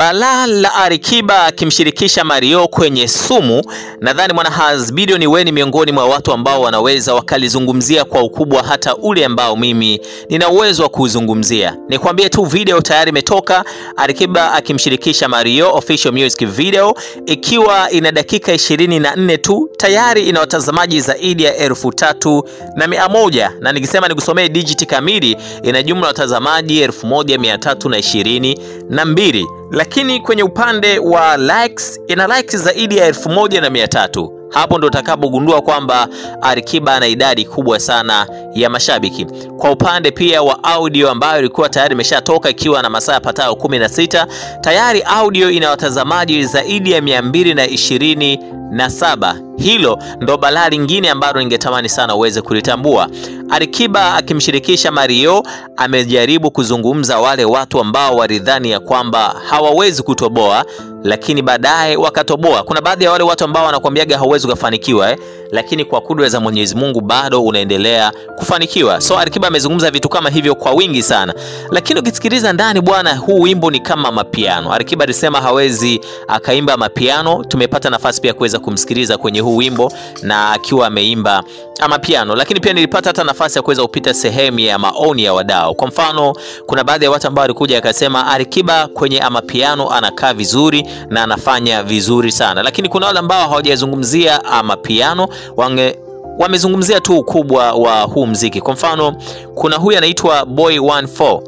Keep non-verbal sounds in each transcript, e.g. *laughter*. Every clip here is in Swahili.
Balaa la Alikiba akimshirikisha Mario kwenye sumu. Nadhani mwana Hasbido ni miongoni mwa watu ambao wanaweza wakalizungumzia kwa ukubwa hata ule ambao mimi nina uwezo wa kuzungumzia Nikwambie tu video tayari imetoka, Alikiba akimshirikisha Mario official music video, ikiwa ina dakika ishirini na nne tu tayari ina watazamaji zaidi ya elfu tatu na mia moja. Na nikisema nikusomee digit kamili ina jumla watazamaji elfu moja mia tatu na ishirini na mbili lakini kwenye upande wa likes ina likes zaidi ya elfu moja na mia tatu hapo ndo utakapogundua kwamba Alikiba ana idadi kubwa sana ya mashabiki. Kwa upande pia wa audio ambayo ilikuwa tayari imeshatoka ikiwa na masaa yapatayo 16, tayari audio ina watazamaji zaidi ya mia mbili na ishirini na saba. Hilo ndo balaa lingine ambalo ningetamani sana uweze kulitambua. Alikiba akimshirikisha Mario amejaribu kuzungumza wale watu ambao walidhani ya kwamba hawawezi kutoboa, lakini baadaye wakatoboa. Kuna baadhi ya wale watu ambao wanakuambiaga hauwezi kufanikiwa eh? Lakini kwa kudwa za Mwenyezi Mungu bado unaendelea kufanikiwa. So Alikiba amezungumza vitu kama hivyo kwa wingi sana, lakini ukisikiliza ndani bwana, huu wimbo ni kama mapiano. Alikiba alisema hawezi akaimba mapiano. Tumepata nafasi pia kuweza kumsikiliza kwenye huu wimbo na akiwa ameimba mapiano, lakini pia nilipata hata nafasi ya kuweza kupita sehemu ya maoni ya wadau. Kwa mfano, kuna baadhi ya watu ambao walikuja akasema Alikiba kwenye amapiano anakaa vizuri na anafanya vizuri sana, lakini kuna wale ambao hawajazungumzia amapiano wange wamezungumzia tu ukubwa wa huu mziki. Kwa mfano, kuna huyu anaitwa Boy 14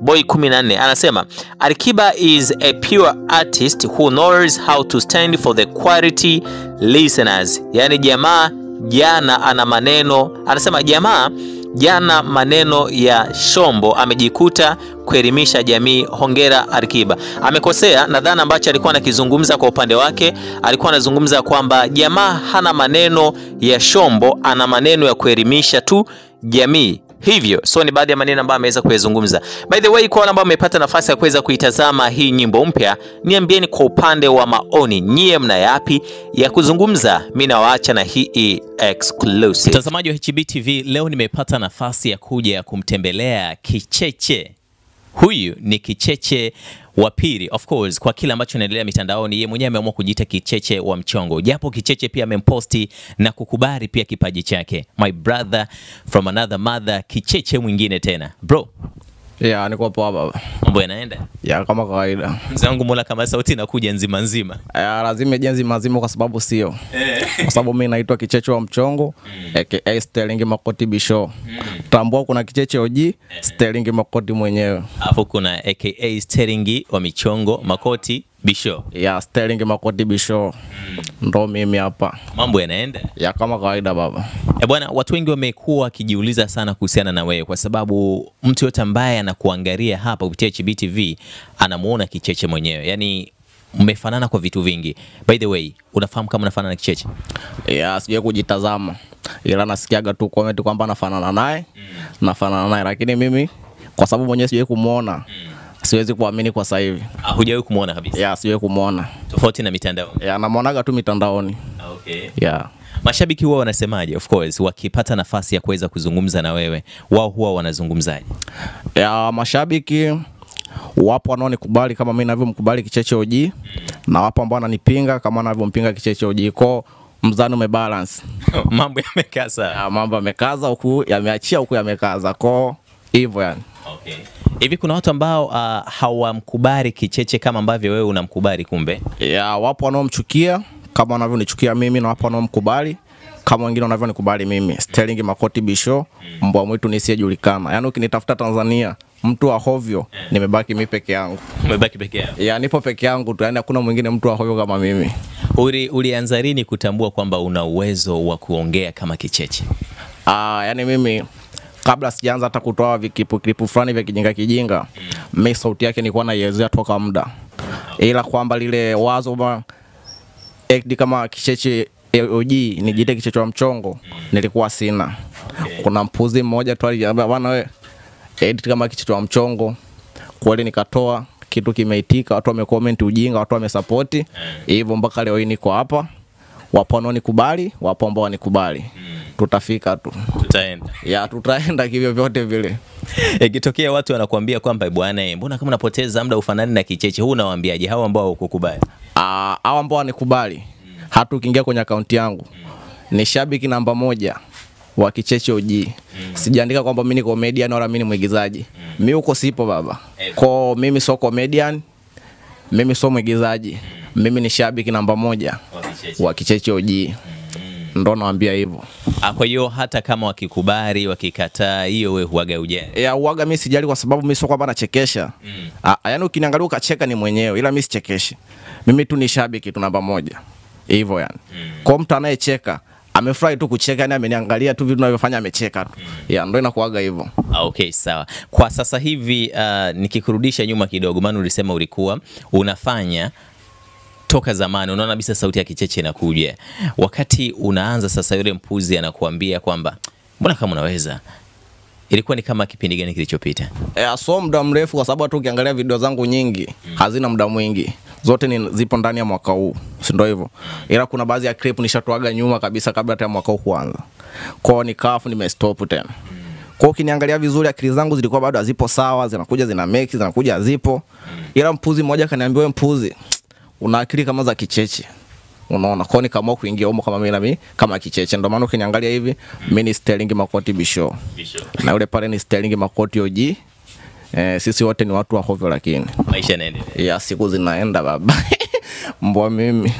Boy 14 anasema Alikiba is a pure artist who knows how to stand for the quality listeners. Yaani jamaa jana ana maneno, anasema jamaa jana maneno ya shombo amejikuta kuelimisha jamii. Hongera Alikiba. Amekosea, nadhani ambacho alikuwa anakizungumza kwa upande wake, alikuwa anazungumza kwamba jamaa hana maneno ya shombo, ana maneno ya kuelimisha tu jamii hivyo so ni baadhi ya maneno ambayo ameweza kuyazungumza. By the way, kwa wale ambao wamepata nafasi ya kuweza kuitazama hii nyimbo mpya, niambieni kwa upande wa maoni, nyie mna yapi ya kuzungumza? Mimi nawaacha na hii exclusive. Mtazamaji wa hbtv leo nimepata nafasi ya kuja kumtembelea Kicheche. Huyu ni Kicheche wa pili of course, kwa kile ambacho inaendelea mitandaoni, yeye mwenyewe ameamua kujiita Kicheche wa mchongo, japo Kicheche pia amemposti na kukubali pia kipaji chake. My brother from another mother, Kicheche mwingine tena. Bro, Ya, niko hapo baba. mambo yanaenda? Ya, kama kawaida. Mzee wangu mola kama sauti inakuja nzima nzima. Ya, lazima ije nzima nzima kwa sababu sio. Kwa sababu mimi naitwa Kicheche wa Mchongo aka Sterling Makoti Bisho. Tambua kuna Kicheche OG, Sterling Makoti mwenyewe. Alafu kuna aka Sterling wa michongo Makoti Bisho. Ya, Sterling Makoti Bisho. Mm. Ndo mimi hapa. Mambo yanaenda? Ya, kama kawaida baba. E bwana, watu wengi wamekuwa wakijiuliza sana kuhusiana na wewe, kwa sababu mtu yote ambaye anakuangalia hapa kupitia HBTV anamuona Kicheche mwenyewe, yaani mmefanana kwa vitu vingi. By the way, unafahamu kama unafanana na Kicheche? Ya, sije kujitazama. Ila nasikiaga tu comment kwamba nafanana naye. Mm. Nafanana naye lakini mimi kwa sababu mwenyewe sijawahi kumuona. Siwezi kuamini kwa sasa hivi. Ah, Hujawahi kumuona kabisa, Yeah, siwezi kumuona. tofauti na mitandao. Yeah, namuonaga tu mitandaoni. Okay. Yeah. Mashabiki huwa wanasemaje? Of course, wakipata nafasi ya kuweza kuzungumza na wewe, wao huwa wanazungumzaje? ya mashabiki wapo wanaonikubali kama mimi navyomkubali Kicheche OG na wapo ambao wananipinga kama navyompinga Kicheche OG. Kwa mzani umebalance, *laughs* Mambo yamekaza. Ah, Ya, mambo yamekaza huku yameachia huku yamekaza, Kwa hivyo yani. Okay. Hivi kuna watu ambao uh, hawamkubali Kicheche kama ambavyo wewe unamkubali kumbe? Ya, wapo wanaomchukia kama wanavyonichukia mimi na wapo wanaomkubali kama wengine wanavyonikubali mimi. Sterling Makoti Bisho, mbwa mwitu nisiyejulikana. Yaani ukinitafuta Tanzania mtu wa hovyo, yeah. nimebaki mimi peke yangu. Umebaki peke yako. Ya, nipo peke yangu tu, yaani hakuna mwingine mtu wa hovyo kama mimi. Uli, ulianza lini kutambua kwamba una uwezo wa kuongea kama Kicheche? Ah, yani mimi kabla sijaanza hata kutoa vikipu klipu fulani vya kijinga kijinga, mimi sauti yake nilikuwa naielezea toka muda, ila kwamba lile wazo ma ekdi kama Kicheche OG nijite Kicheche wa mchongo nilikuwa sina. Kuna mpuzi mmoja tu aliniambia bwana, we edit kama Kicheche wa mchongo, kweli nikatoa kitu kimeitika, watu wamecomment ujinga, watu wamesapoti hivyo, mpaka leo hii niko hapa. Wapo wanaonikubali, wapo ambao wanikubali. Tutafika tu Tutaenda. ya tutaenda kivyo vyote vile Ikitokea watu wanakuambia kwamba bwana, eh, mbona kama unapoteza muda ufanani na kicheche, huu unawaambiaje hao ambao hukukubali? Ah, hao ambao wanikubali hata ukiingia kwenye akaunti yangu ni shabiki namba moja wa Kicheche OG. Mm. Sijaandika kwamba mimi ni comedian wala mimi ni mwigizaji. Mimi huko sipo baba. Kwa mimi sio comedian, mimi sio mwigizaji. Mimi ni shabiki namba moja wa Kicheche OG. Ndo nawaambia hivyo. Ah, Kwa hiyo hata kama wakikubali wakikataa, hiyo we huaga ujani. Ya uwaga mimi sijali kwa sababu mimi sio kwamba nachekesha. Mm. yaani ukiniangalia ukacheka ni mwenyewe ila mimi sichekeshi. Mimi tu ni shabiki tu namba moja. Hivyo yani. mm. Kwa mtu anayecheka amefurahi tu kucheka yani ameniangalia tu vitu ninavyofanya amecheka tu. mm. Ya ndo inakuaga hivyo. Ah, Okay, sawa. Kwa sasa hivi uh, nikikurudisha nyuma kidogo, maana ulisema ulikuwa unafanya toka zamani, unaona kabisa sauti ya kicheche inakuja. Wakati unaanza sasa, yule mpuzi anakuambia kwamba mbona kama unaweza, ilikuwa ni kama kipindi gani kilichopita? Eh, so muda mrefu kwa sababu hata ukiangalia video zangu nyingi mm. hazina muda mwingi. Zote ni zipo ndani ya mwaka huu, si ndio hivyo? Ila kuna baadhi ya clip nishatoaga nyuma kabisa kabla hata ya mwaka huu kuanza. Kwao ni kafu, nimestop tena. Kwa ukiniangalia vizuri akili zangu zilikuwa bado hazipo sawa, zinakuja zina make, zinakuja hazipo. Ila mpuzi mmoja kaniambia wewe mpuzi, una akili kama za kicheche. Unaona, kwao nikaamua kuingia humo kama mimi na mimi kama kicheche. Ndio maana ukiniangalia hivi, mimi ni Sterling Makoti Bisho na yule pale ni Sterling Makoti OG. Eh, sisi wote ni watu wa hovyo, lakini Maisha yanaendelea ya siku zinaenda baba *laughs* mbwa mimi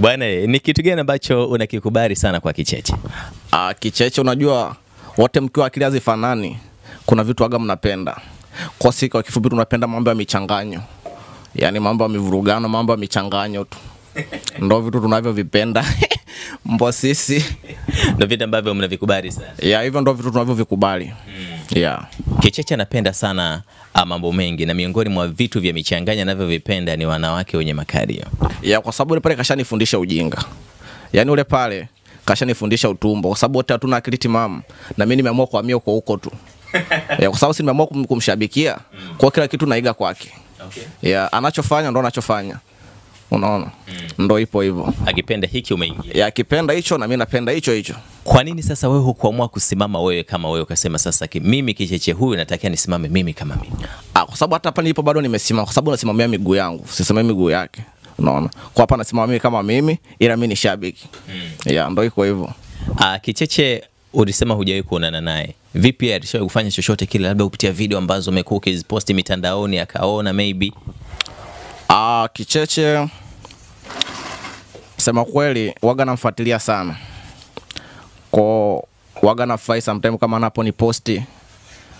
bwana. Ni kitu gani ambacho unakikubali sana kwa kicheche? ah, kicheche. Unajua wote mkiwa akili hazifanani, kuna vitu aga mnapenda kwa siku, kwa kifupi, tunapenda mambo ya michanganyo, yaani mambo ya mivurugano, mambo ya michanganyo tu. *laughs* Ndo vitu tunavyovipenda. *laughs* Mbo sisi. Ndo vitu ambavyo mnavikubali sana. ya hivyo ndo vitu tunavyovikubali. Ya Kicheche anapenda sana ah, mambo mengi, na miongoni mwa vitu vya michanganya anavyovipenda ni wanawake wenye makario. ya kwa sababu ule pale kashanifundisha ujinga, yaani ule pale kashanifundisha utumbo, kwa sababu wote hatuna akili timamu, na mimi nimeamua kuhamia huko huko tu. *laughs* Ya, kwa sababu si nimeamua kumshabikia kwa kila kitu naiga kwake Okay. ya anachofanya ndo anachofanya, unaona mm. ndo ipo hivyo Akipenda hiki umeingia. ya akipenda hicho na mimi napenda hicho hicho. Kwa nini sasa wewe hukuamua kusimama wewe kama wewe ukasema sasa ki, mimi kicheche huyu natakia nisimame mimi kama mimi? Ah, kwa sababu hata hapa nilipo bado nimesimama, kwa sababu nasimamia miguu yangu, sisimami miguu yake, unaona. Kwa hapa nasimama mimi kama mimi, ila mimi ni shabiki mm. ya ndo iko hivyo. Ah, kicheche ulisema hujawahi kuonana naye. Vipi alishawahi kufanya chochote kile labda kupitia video ambazo umekuwa ukiziposti mitandaoni akaona maybe? Ah, Kicheche sema kweli waga namfuatilia sana. Kwa waga nafurahi sometime kama anapo ni posti.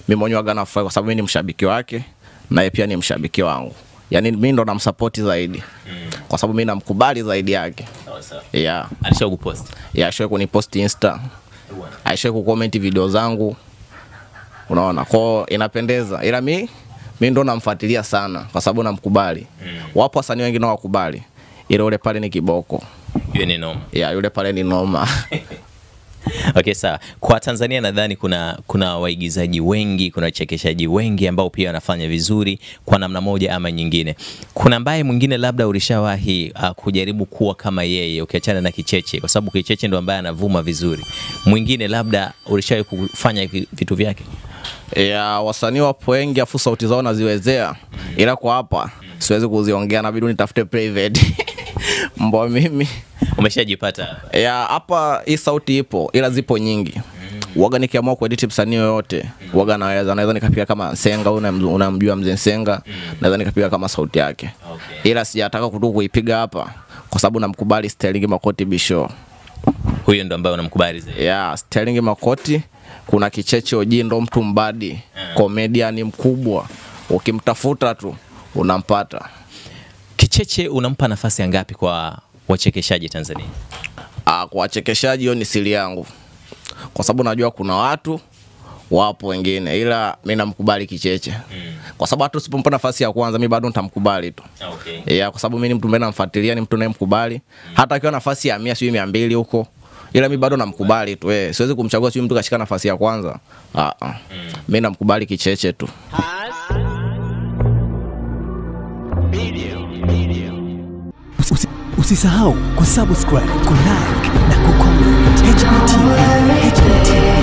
Mimi mwenyewe waga nafurahi kwa sababu mimi ni mshabiki wake na yeye pia ni mshabiki wangu. Yaani mimi ndo namsupport zaidi. Kwa sababu mimi namkubali zaidi yake. Sawa sawa. Yeah. Alishawahi kupost. Yeah, ashawahi kunipost Insta. Aishawahi kucomment video zangu. Unaona, kwao inapendeza. Ila mi mi ndo namfuatilia sana kwa sababu namkubali. Mm. Wapo wasanii wengi nawakubali. Ila ule pale ni kiboko. yule ni noma. Ya, yule pale ni noma. *laughs* *laughs* Okay, sawa. Kwa Tanzania nadhani kuna kuna waigizaji wengi, kuna wachekeshaji wengi ambao pia wanafanya vizuri kwa namna moja ama nyingine. Kuna mbaye mwingine labda ulishawahi uh, kujaribu kuwa kama yeye ukiachana na Kicheche kwa sababu Kicheche ndo ambaye anavuma vizuri. Mwingine labda ulishawahi kufanya vitu vyake? ya, wasanii wapo wengi afu sauti zao naziwezea. Ila kwa hapa siwezi kuziongea nabidi nitafute private. *laughs* Mbwa mimi. Umeshajipata? ya hapa hii sauti ipo ila zipo nyingi. Waga nikiamua kuedit msanii yoyote waga naweza naweza nikapiga kama Senga unamjua mzee Senga naweza nikapiga kama sauti yake. Okay. ila sijataka kutu kuipiga hapa kwa sababu namkubali Sterling Makoti Bisho Huyo ndo ambaye unamkubali zaidi. ya Sterling Makoti kuna Kicheche Oji ndo mtu mbadi comedian mkubwa. Ukimtafuta tu unampata. Kicheche unampa nafasi ya ngapi kwa wachekeshaji Tanzania? Ah, kwa wachekeshaji hiyo ni siri yangu, kwa sababu najua kuna watu wapo wengine, ila mi namkubali Kicheche. Kwa sababu hata usipompa nafasi ya kwanza, mi bado nitamkubali tu. Okay. yeah, kwa sababu mi ni mtu mbaye namfuatilia, ni mtu nayemkubali hata akiwa nafasi ya mia sijui mia mbili huko, ila mi bado namkubali tu. Eh, siwezi kumchagua sijui mtu kashika nafasi ya kwanza. Ah, ah. mi namkubali Kicheche tu. Usi- Usisahau kusubscribe, kulike na kucomment HBTV, HBTV.